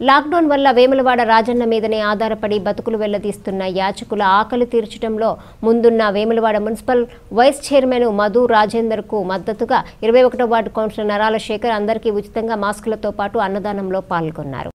Lockdown వల్ల వేములవాడ రాజన్న మీదనే ఆధారపడి బతుకులు వెళ్ళదీస్తున్న యాచకుల ఆకలి తీర్చడంలో ముందున్న Vemulawada municipal vice chairman Madhu రాజేందర్కు మద్దతుగా ఇరవై ఒకటో వార్డు కౌన్సిలర్ నరాల శేఖర్ అందరికీ ఉచితంగా మాస్కులతో పాటు అన్నదానంలో పాల్గొన్నారు.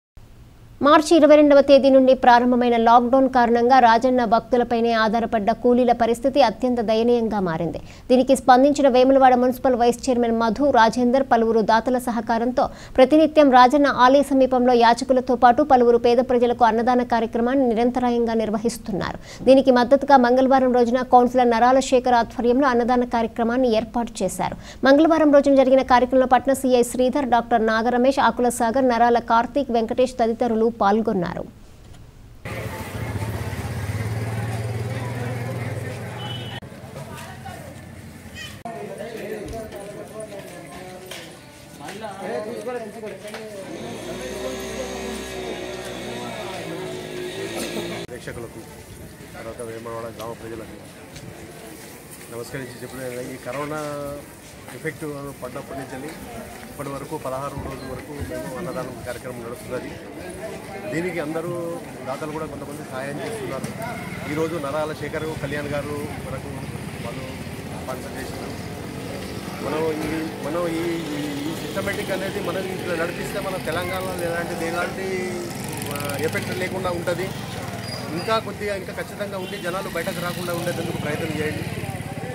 మార్చి ఇరవై రెండవ తేదీ నుండి ప్రారంభమైన లాక్డౌన్ కారణంగా రాజన్న భక్తులపైనే ఆధారపడ్డ కూలీల పరిస్థితి అత్యంత దయనీయంగా మారింది. దీనికి స్పందించిన Vemulawada municipal vice chairman Madhu Rajender పలువురు దాతల సహకారంతో ప్రతినిత్యం రాజన్న ఆలయ సమీపంలో యాచకులతో పాటు పలువురు పేద ప్రజలకు అన్నదాన కార్యక్రమాన్ని నిరంతరాయంగా నిర్వహిస్తున్నారు. దీనికి మద్దతుగా మంగళవారం రోజున కౌన్సిలర్ నరాల శేఖర్ ఆధ్వర్యంలో అన్నదాన కార్యక్రమాన్ని ఏర్పాటు చేశారు. మంగళవారం రోజున జరిగిన కార్యక్రమంలో పట్న సీఐ శ్రీధర్ డాక్టర్ నాగరమేష్ ఆకుల సాగర్ నరాల కార్తీక్ వెంకటేష్ తదితరులు పాల్గొన్నారు. ప్రేక్షకులకు తర్వాత వేమవాడ గ్రామ ప్రజలకు నమస్కరించి చెప్పిన ఈ కరోనా ఎఫెక్ట్ పడ్డప్పటి నుంచి ఇప్పటి వరకు పదహారు రోజుల వరకు మేము అన్నదానం కార్యక్రమం నడుస్తున్నది. దీనికి అందరూ దాతలు కూడా కొంతమంది సహాయం చేస్తున్నారు. ఈరోజు నరాల శేఖర్ కళ్యాణ్ గారు మనకు వాళ్ళు స్పాన్సర్ చేసినారు. మనం ఈ మనం ఈ ఈ సిస్టమేటిక్ అనేది మనం ఇట్లా నడిపిస్తే మన తెలంగాణలో ఎలాంటిది ఎలాంటి ఎఫెక్ట్ లేకుండా ఉంటుంది. ఇంకా కొద్దిగా ఇంకా ఖచ్చితంగా ఉండి జనాలు బయటకు రాకుండా ఉండేందుకు ప్రయత్నం చేయండి.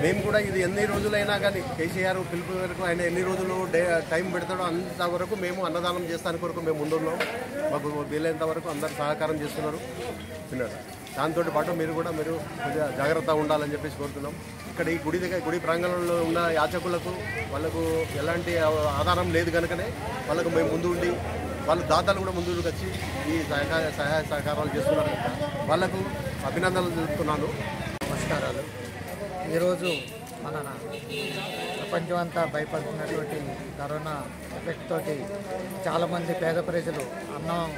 మేము కూడా ఇది ఎన్ని రోజులైనా కానీ కేసీఆర్ పిలుపు వరకు ఆయన ఎన్ని రోజులు డే టైం పెడతాడో అంతవరకు మేము అన్నదానం చేస్తానికి వరకు మేము ముందున్నాం. మాకు వీలైనంత వరకు అందరు సహకారం చేస్తున్నారు. తిన్నారు? దాంతో పాటు మీరు కూడా మీరు కొద్దిగా జాగ్రత్త ఉండాలని చెప్పేసి కోరుతున్నాం. ఇక్కడ ఈ గుడి దగ్గర గుడి ప్రాంగణంలో ఉన్న యాచకులకు వాళ్ళకు ఎలాంటి ఆధారం లేదు కనుకనే వాళ్ళకు మేము ముందు ఉండి వాళ్ళు దాతలు కూడా ముందుకు వచ్చి ఈ సహకార సహాయ సహకారాలు చేస్తున్నారు. వాళ్ళకు అభినందనలు తెలుపుతున్నాను. నమస్కారాలు. ఈరోజు మన ప్రపంచం అంతా భయపడుతున్నటువంటి కరోనా ఎఫెక్ట్ తోటి చాలామంది పేద ప్రజలు అన్నం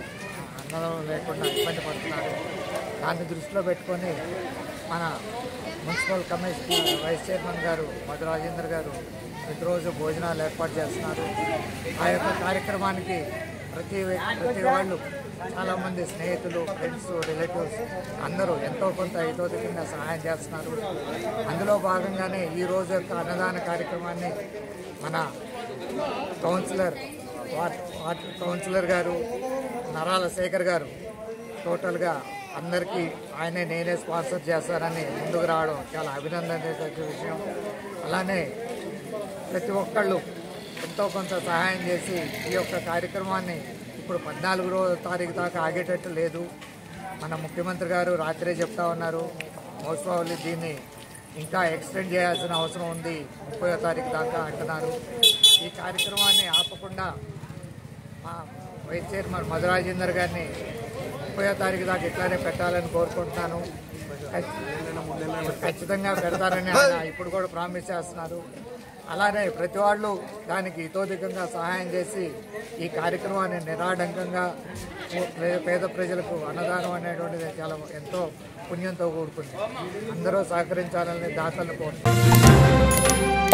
అన్నం లేకుండా ఇబ్బంది పడుతున్నారు. దాన్ని దృష్టిలో పెట్టుకొని మన మున్సిపల్ కమిషనర్ వైస్ చైర్మన్ గారు మధు రాజేందర్ గారు ప్రతిరోజు భోజనాలు ఏర్పాటు చేస్తున్నారు. ఆ యొక్క కార్యక్రమానికి ప్రతి ప్రతి వాళ్ళు చాలామంది స్నేహితులు ఫ్రెండ్స్ రిలేటివ్స్ అందరూ ఎంతో కొంత కింద సహాయం చేస్తున్నారు. అందులో భాగంగానే ఈ రోజు యొక్క అన్నదాన కార్యక్రమాన్ని మన కౌన్సిలర్ వార్డ్ వార్డ్ కౌన్సిలర్ గారు నరాల శేఖర్ గారు టోటల్గా అందరికీ ఆయనే నేనే స్పాన్సర్ చేస్తారని ముందుకు రావడం చాలా అభినందన విషయం. అలానే ప్రతి ఒక్కళ్ళు ఎంతో కొంత సహాయం చేసి ఈ యొక్క కార్యక్రమాన్ని ఇప్పుడు పద్నాలుగో తారీఖు దాకా ఆగేటట్టు లేదు. మన ముఖ్యమంత్రి గారు రాత్రే చెప్తా ఉన్నారు. మోస్ట్ ప్రాబ్లీ దీన్ని ఇంకా ఎక్స్టెండ్ చేయాల్సిన అవసరం ఉంది. ముప్పై తారీఖు దాకా అంటున్నారు. ఈ కార్యక్రమాన్ని ఆపకుండా మా వైస్ చైర్మన్ మధురాజేందర్ గారిని ముప్పై తారీఖు దాకా ఇట్లానే పెట్టాలని కోరుకుంటున్నాను. ఖచ్చితంగా పెడతారని ఆయన ఇప్పుడు కూడా ప్రామిస్ చేస్తున్నారు. అలానే ప్రతి వాళ్ళు దానికి ఇతోధికంగా సహాయం చేసి ఈ కార్యక్రమాన్ని నిరాడంకంగా పే- పేద ప్రజలకు అన్నదానం అనేటువంటిది చాలా ఎంతో పుణ్యంతో కూడుకుంది. అందరూ సహకరించాలని దాతలను కోరుతున్నాను